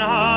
Ode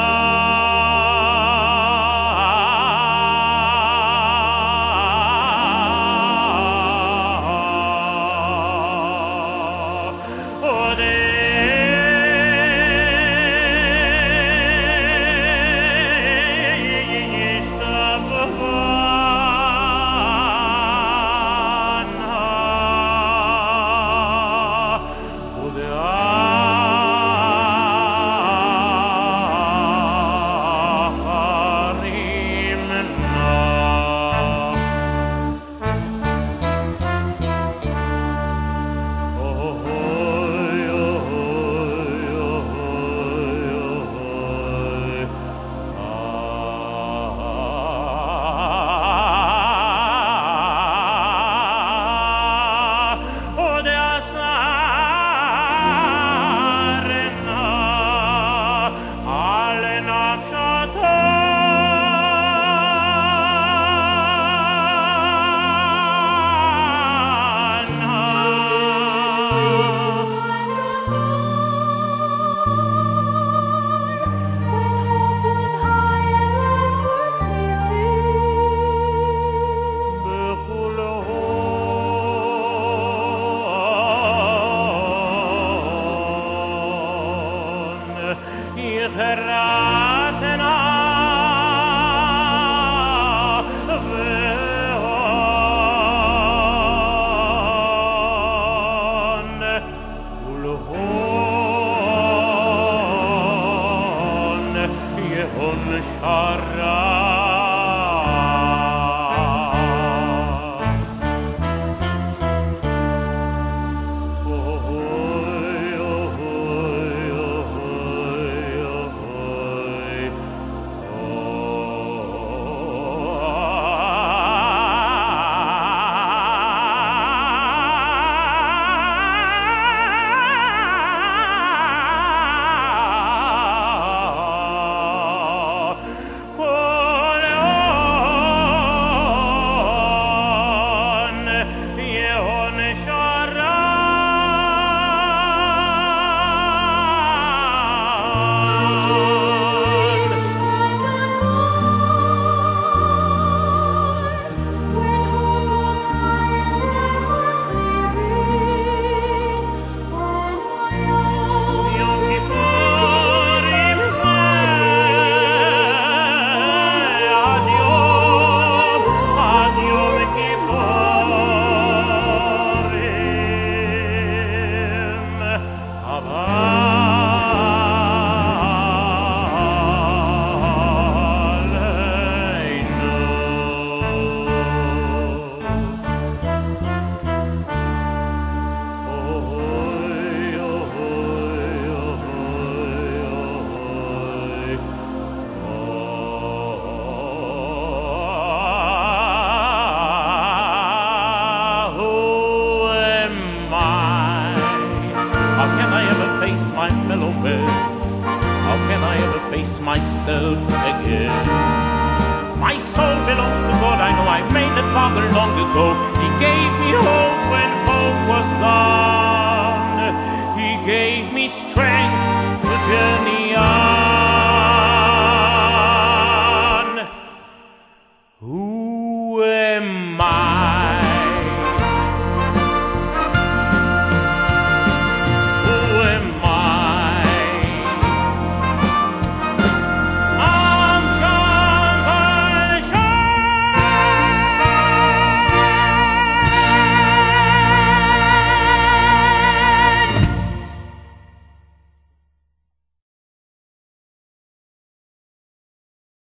Shara face my fellow man? How can I ever face myself again? My soul belongs to God. I know I made the Father long ago. He gave me hope when hope was gone. He gave me strength to journey on.